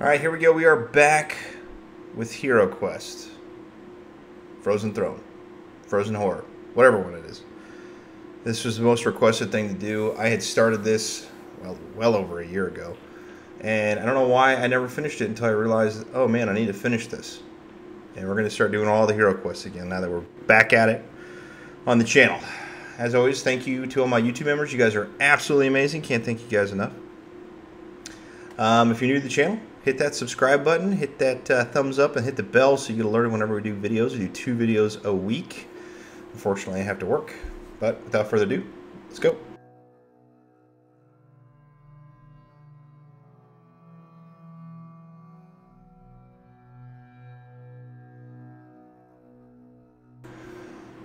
Alright, here we go. We are back with Hero Quest. Frozen Throne. Frozen Horror. Whatever one it is. This was the most requested thing to do. I had started this, well, well over a year ago. And I don't know why I never finished it until I realized, oh man, I need to finish this. And we're going to start doing all the Hero Quests again now that we're back at it on the channel. As always, thank you to all my YouTube members. You guys are absolutely amazing. Can't thank you guys enough. Um, if you're new to the channel, hit that subscribe button, hit that uh, thumbs up, and hit the bell so you get alerted whenever we do videos. We do two videos a week. Unfortunately, I have to work. But without further ado, let's go.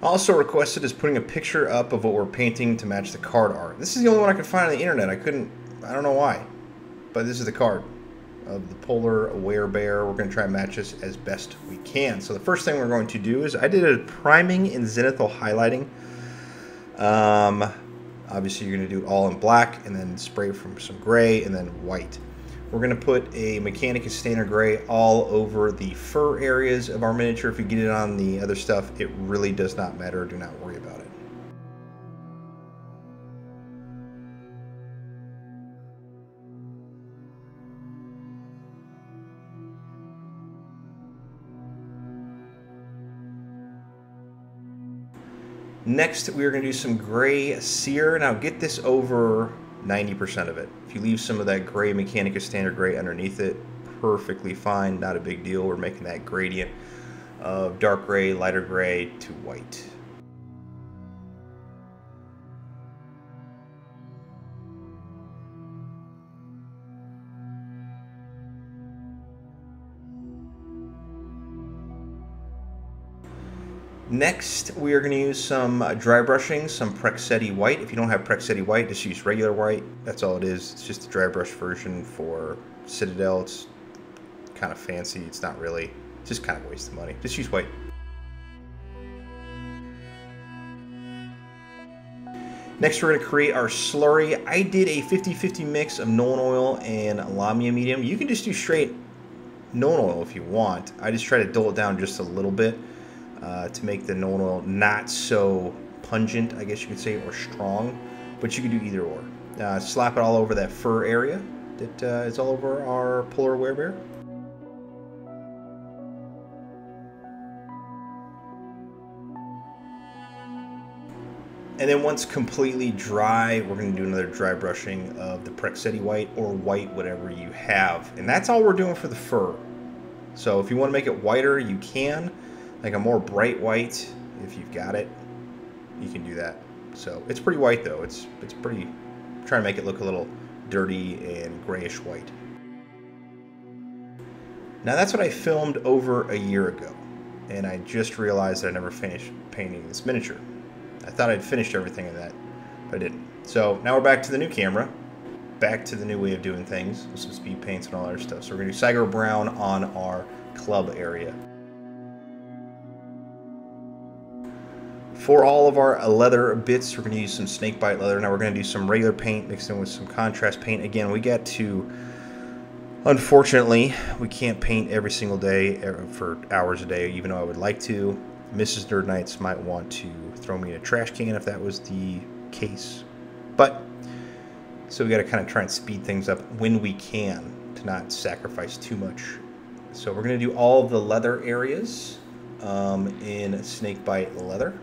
Also requested is putting a picture up of what we're painting to match the card art. This is the only one I could find on the internet. I couldn't, I don't know why, but this is the card of the polar werebear. We're going to try and match this as best we can. So the first thing we're going to do is I did a priming and zenithal highlighting. Um, obviously you're going to do it all in black and then spray from some gray and then white. We're going to put a Mechanicus Standard Gray all over the fur areas of our miniature. If you get it on the other stuff, it really does not matter. Do not worry about it. Next, we are going to do some Grey Seer. Now, get this over 90% of it. If you leave some of that gray Mechanicus Standard Gray underneath it, perfectly fine, not a big deal. We're making that gradient of dark gray, lighter gray to white. Next, we are going to use some uh, dry brushing, some Praxeti white. If you don't have Praxeti white, just use regular white. That's all it is. It's just a dry brush version for Citadel. It's kind of fancy. It's not really, it's just kind of waste of money. Just use white. Next, we're going to create our slurry. I did a 50-50 mix of Nuln Oil and Lahmian Medium. You can just do straight Nuln Oil if you want. I just try to dull it down just a little bit uh, to make the Oil not so pungent, I guess you could say, or strong. But you can do either or. Uh, slap it all over that fur area that uh, is all over our polar werebear. And then once completely dry, we're going to do another dry brushing of the Praxeti white or white, whatever you have. And that's all we're doing for the fur. So if you want to make it whiter, you can like a more bright white, if you've got it, you can do that. So it's pretty white though. It's it's pretty. Trying to make it look a little dirty and grayish white. Now that's what I filmed over a year ago, and I just realized that I never finished painting this miniature. I thought I'd finished everything in that, but I didn't. So now we're back to the new camera, back to the new way of doing things with some speed paints and all that stuff. So we're gonna do Cygor Brown on our club area. For all of our leather bits, we're going to use some snakebite leather. Now we're going to do some regular paint mixed in with some contrast paint. Again, we got to, unfortunately, we can't paint every single day for hours a day, even though I would like to. Mrs. Nerd Knights might want to throw me in a trash can if that was the case. But, so we got to kind of try and speed things up when we can to not sacrifice too much. So we're going to do all the leather areas um, in snakebite leather.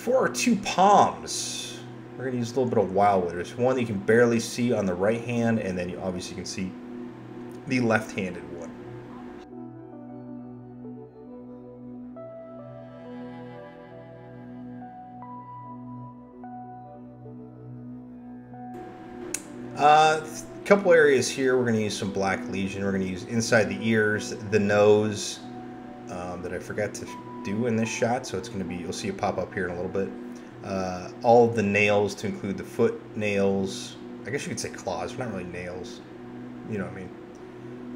For our two palms, we're going to use a little bit of Wyldwood. There's one you can barely see on the right hand, and then you obviously can see the left-handed one. A uh, couple areas here, we're going to use some Black Legion. We're going to use inside the ears, the nose, um, that I forgot to do in this shot. So it's going to be, you'll see it pop up here in a little bit. Uh, all of the nails to include the foot nails. I guess you could say claws, but not really nails. You know what I mean?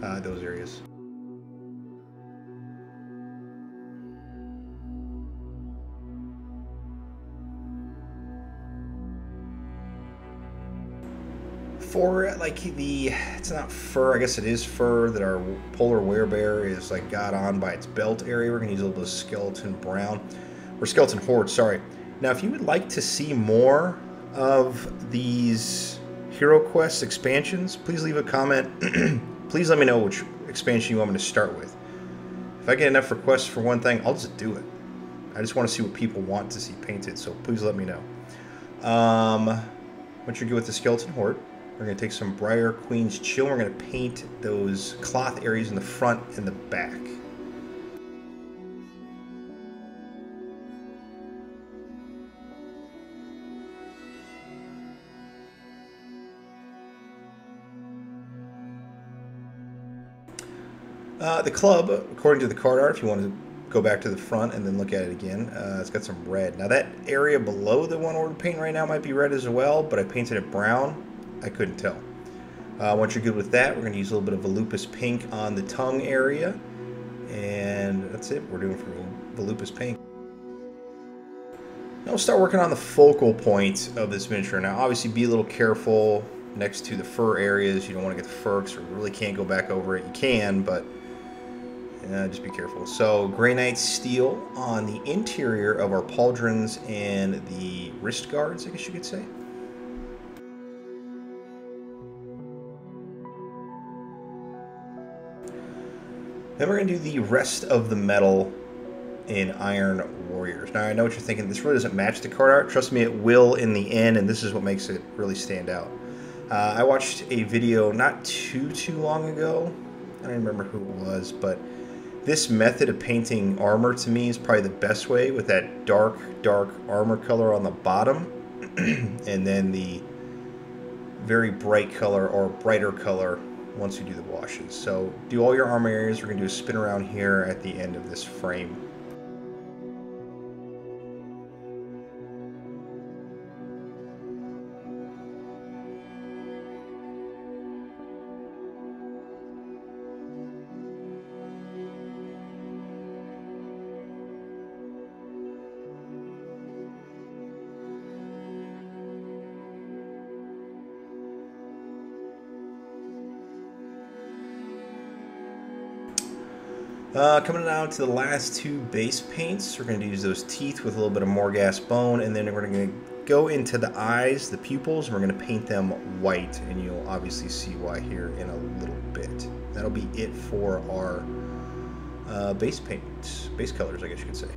Uh, those areas. For like the it's not fur i guess it is fur that our polar werebear is like got on by its belt area. We're to use a little bit of skeleton brown or skeleton horde sorry. Now if you would like to see more of these hero quest expansions please leave a comment. Please let me know which expansion you want me to start with. If i get enough requests for one thing i'll just do it. I just want to see what people want to see painted so please let me know. Um, once you're good with the skeleton horde we're going to take some Briar Queen's Chill. We're going to paint those cloth areas in the front and the back. Uh, the club, according to the card art, if you want to go back to the front and then look at it again, uh, it's got some red. Now that area below the one order paint right now might be red as well, but I painted it brown I couldn't tell. Uh, once you're good with that, we're going to use a little bit of Volupus Pink on the tongue area. And that's it. We're doing for Volupus Pink. Now we'll start working on the focal point of this miniature. Now, obviously, be a little careful next to the fur areas. You don't want to get the fur because you really can't go back over it. You can, but uh, just be careful. So, Grey Knight Steel on the interior of our pauldrons and the wrist guards, I guess you could say. Then we're going to do the rest of the metal in Iron Warriors. Now, I know what you're thinking. This really doesn't match the card art. Trust me, it will in the end, and this is what makes it really stand out. Uh, I watched a video not too, too long ago. I don't remember who it was, but this method of painting armor to me is probably the best way with that dark, dark armor color on the bottom, and then the very bright color or brighter color once you do the washes. So do all your armor areas. We're going to do a spin around here at the end of this frame. Uh, coming down to the last two base paints, we're going to use those teeth with a little bit of Morghast bone, and then we're going to go into the eyes, the pupils, and we're going to paint them white, and you'll obviously see why here in a little bit. That'll be it for our uh, base paints, base colors, I guess you could say.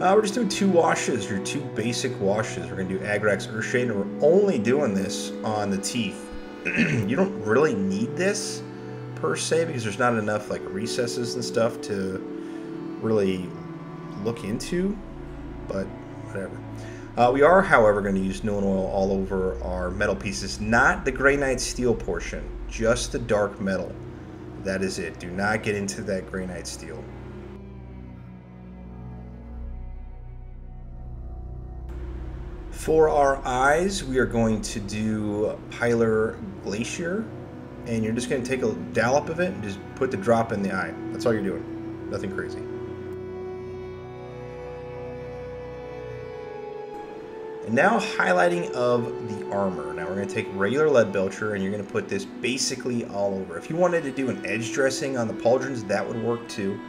Uh, we're just doing two washes, your two basic washes. We're going to do Agrax Earthshade, and we're only doing this on the teeth. you don't really need this, per se, because there's not enough like recesses and stuff to really look into, but whatever. Uh, we are, however, going to use Nuln Oil all over our metal pieces, not the Grey Knight Steel portion, just the dark metal. That is it. Do not get into that Grey Knight Steel. For our eyes, we are going to do Pilar Glacier, and you're just going to take a dollop of it and just put the drop in the eye. That's all you're doing. Nothing crazy. And now highlighting of the armor. Now we're going to take regular lead belcher and you're going to put this basically all over. If you wanted to do an edge dressing on the pauldrons, that would work too.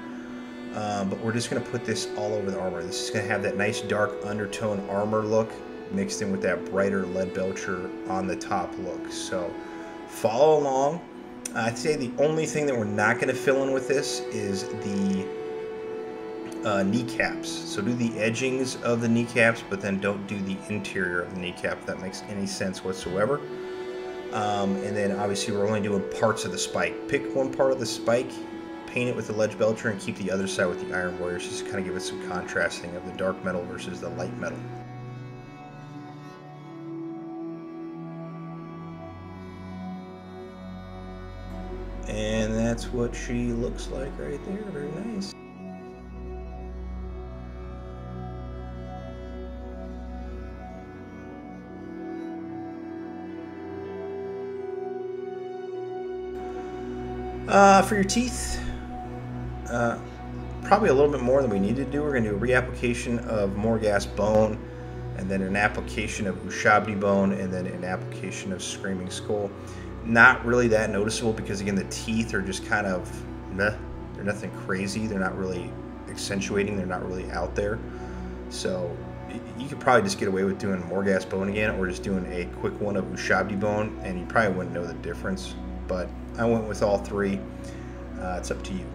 Um, but we're just going to put this all over the armor. This is going to have that nice dark undertone armor look mixed in with that brighter lead belcher on the top look. So follow along. I'd say the only thing that we're not going to fill in with this is the uh, kneecaps. So do the edgings of the kneecaps, but then don't do the interior of the kneecap, if that makes any sense whatsoever. Um, and then obviously we're only doing parts of the spike. Pick one part of the spike, paint it with the ledge Leadbelcher, and keep the other side with the Iron Warriors, just to kind of give it some contrasting of the dark metal versus the light metal. that's what she looks like right there. Very nice. Uh, for your teeth, uh, probably a little bit more than we need to do. We're going to do a reapplication of Morghast Bone, and then an application of Ushabti Bone, and then an application of Screaming Skull. Not really that noticeable because again the teeth are just kind of meh. They're nothing crazy. They're not really accentuating. They're not really out there. So you could probably just get away with doing Morghast bone again, or just doing a quick one of Ushabti bone, and you probably wouldn't know the difference. But I went with all three. Uh, it's up to you.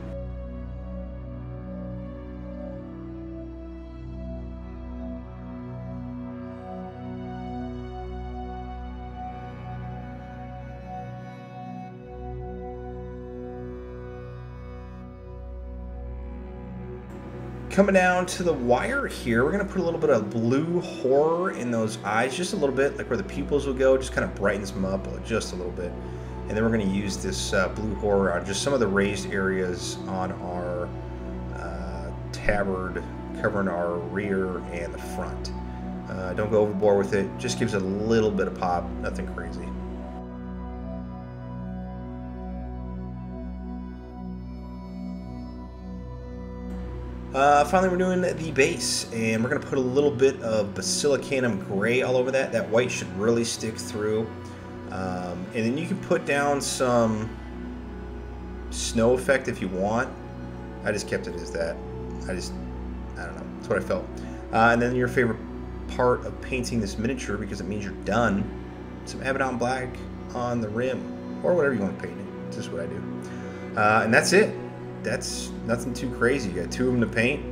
Coming down to the wire here, we're going to put a little bit of blue horror in those eyes, just a little bit, like where the pupils will go, just kind of brightens them up just a little bit. And then we're going to use this uh, blue horror on just some of the raised areas on our uh, tabard, covering our rear and the front. Uh, don't go overboard with it, just gives it a little bit of pop, nothing crazy. Uh, finally, we're doing the base, and we're going to put a little bit of Basilicanum Gray all over that. That white should really stick through. Um, and then you can put down some snow effect if you want. I just kept it as that. I just, I don't know. That's what I felt. Uh, and then your favorite part of painting this miniature, because it means you're done, some Abaddon Black on the rim, or whatever you want to paint it. This is what I do. Uh, and that's it that's nothing too crazy. You got two of them to paint,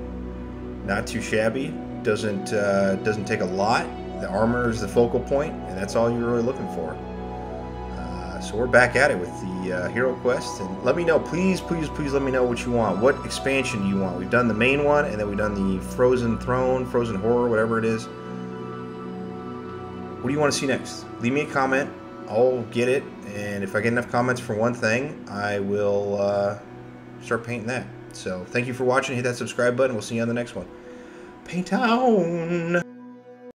not too shabby. Doesn't uh, doesn't take a lot. The armor is the focal point, and that's all you're really looking for. Uh, so we're back at it with the uh, Hero Quest, and let me know, please, please, please, let me know what you want. What expansion do you want? We've done the main one, and then we've done the Frozen Throne, Frozen Horror, whatever it is. What do you want to see next? Leave me a comment. I'll get it, and if I get enough comments for one thing, I will uh, start painting that. So thank you for watching. Hit that subscribe button. We'll see you on the next one. Paint on.